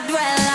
wanna